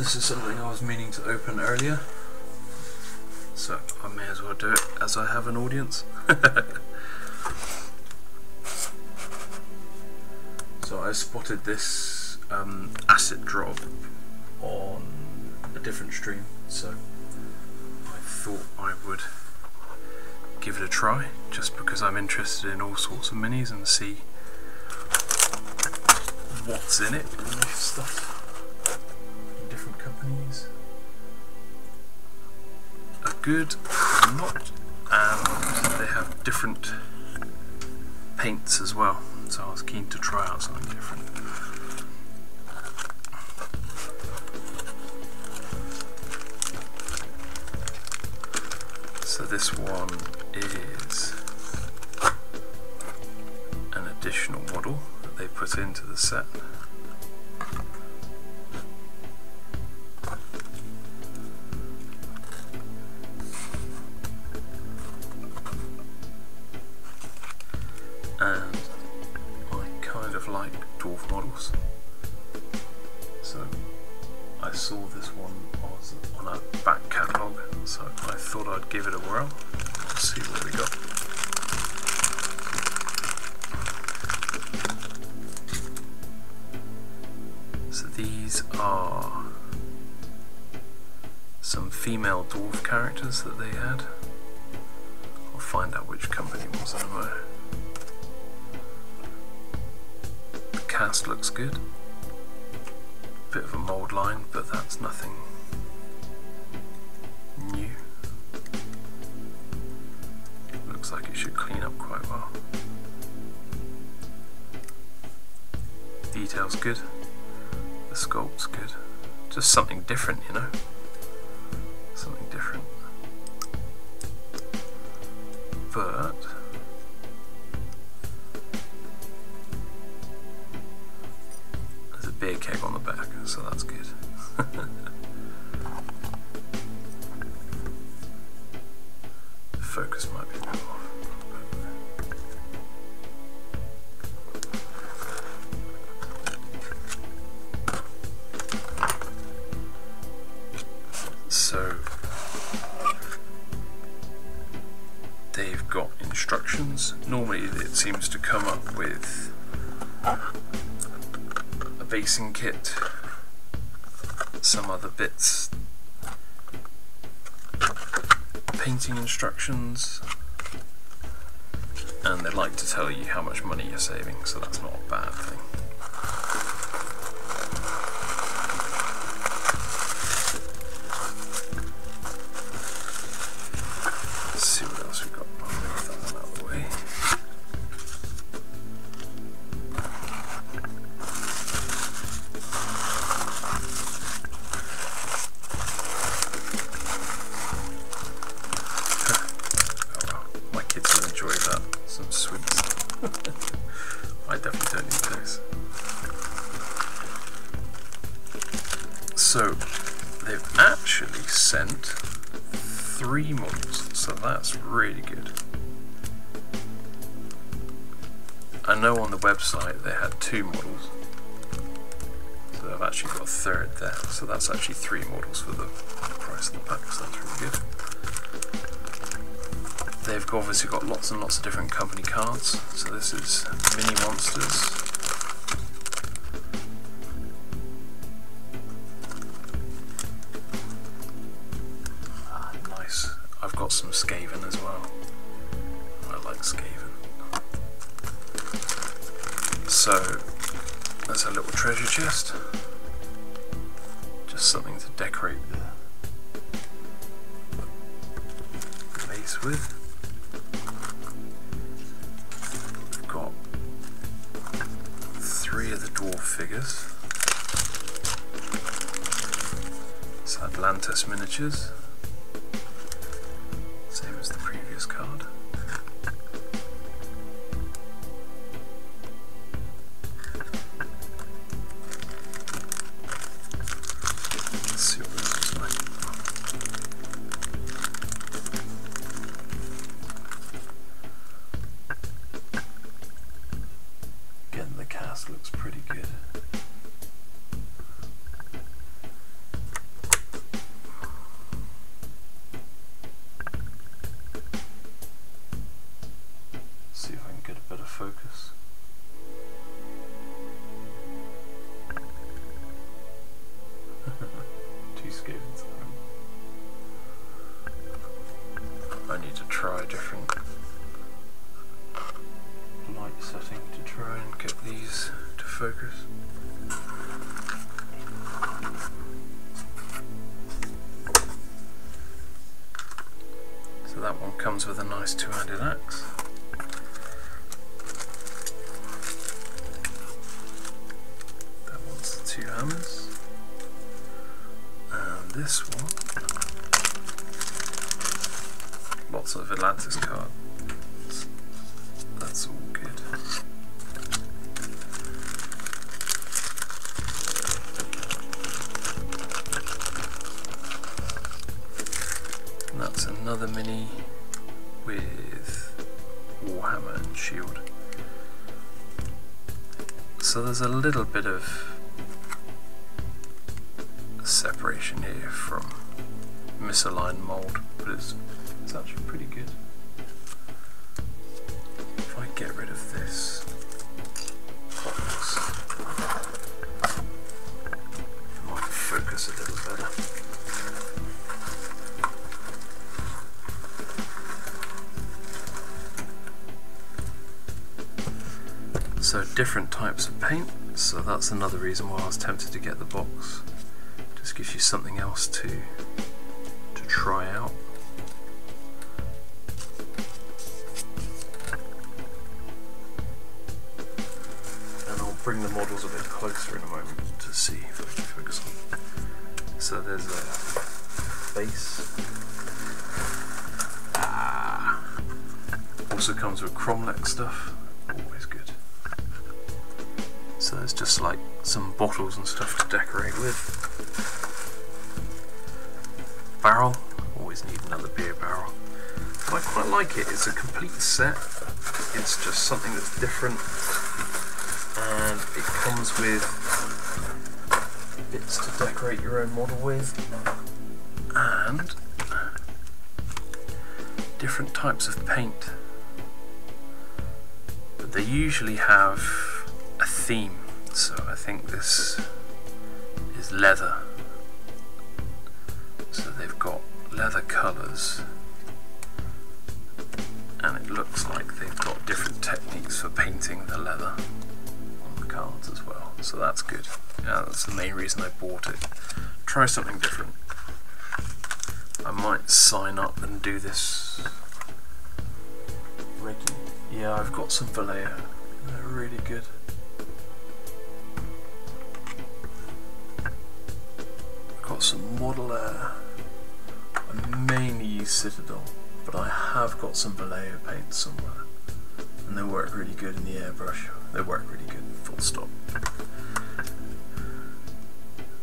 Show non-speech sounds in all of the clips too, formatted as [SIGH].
This is something I was meaning to open earlier, so I may as well do it as I have an audience. [LAUGHS] so I spotted this um, Asset Drop on a different stream, so I thought I would give it a try just because I'm interested in all sorts of minis and see what's in it and stuff companies are good not and they have different paints as well so I was keen to try out something different so this one is an additional model that they put into the set. I saw this one was on a back catalogue, so I thought I'd give it a whirl. Let's see what we got. So these are some female dwarf characters that they had. I'll find out which company was a. The cast looks good. Bit of a mould line, but that's nothing new. Looks like it should clean up quite well. Detail's good. The sculpt's good. Just something different, you know? Something different. But a keg on the back, so that's good. [LAUGHS] the focus might be a bit off. So they've got instructions. Normally it seems to come up with basing kit, some other bits, painting instructions, and they like to tell you how much money you're saving, so that's not a bad thing. Three models, so that's really good. I know on the website they had two models, so I've actually got a third there, so that's actually three models for the price of the pack, so that's really good. They've obviously got lots and lots of different company cards, so this is Mini Monsters. Something to decorate the base with. We've got three of the dwarf figures. It's Atlantis miniatures. need to try a different light setting to try and get these to focus. So that one comes with a nice two-handed axe. Atlantis cards. That's all good. And that's another mini with Warhammer and Shield. So there's a little bit of separation here from misaligned mould, but it's, it's actually pretty good. If I get rid of this box, might focus a little better. So different types of paint, so that's another reason why I was tempted to get the box. Just gives you something else to to try out. Bring the models a bit closer in a moment to see if I can focus on. So there's a base. Ah. Also comes with Kromlech stuff, always good. So there's just like some bottles and stuff to decorate with. Barrel, always need another beer barrel. But I quite like it, it's a complete set. It's just something that's different. And it comes with bits to decorate your own model with. And different types of paint. But they usually have a theme. So I think this is leather. So they've got leather colours and it looks like they've got different techniques for painting the leather cards as well. So that's good. Yeah, that's the main reason I bought it. Try something different. I might sign up and do this. Yeah, I've got some Vallejo. They're really good. got some Model Air. I mainly use Citadel, but I have got some Vallejo paint somewhere. And they work really good in the airbrush. They work really good, full stop.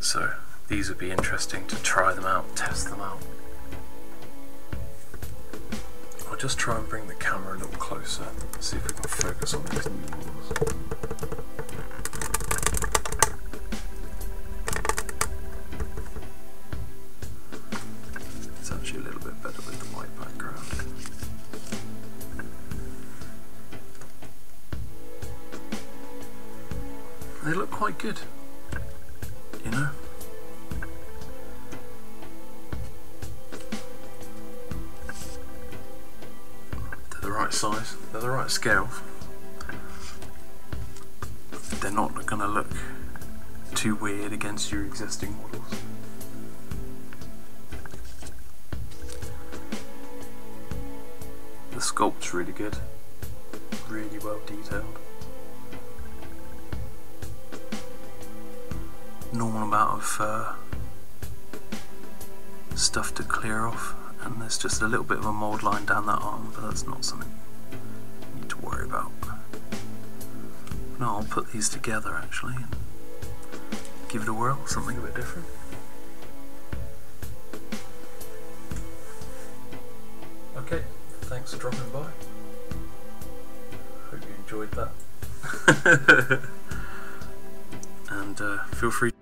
So, these would be interesting to try them out, test them out. I'll just try and bring the camera a little closer, see if we can focus on these They look quite good, you know? They're the right size, they're the right scale. They're not going to look too weird against your existing models. The sculpt's really good, really well detailed. Normal amount of uh, stuff to clear off, and there's just a little bit of a mould line down that arm, but that's not something you need to worry about. Now I'll put these together actually and give it a whirl, something a bit different. Okay, thanks for dropping by. Hope you enjoyed that. [LAUGHS] and uh, feel free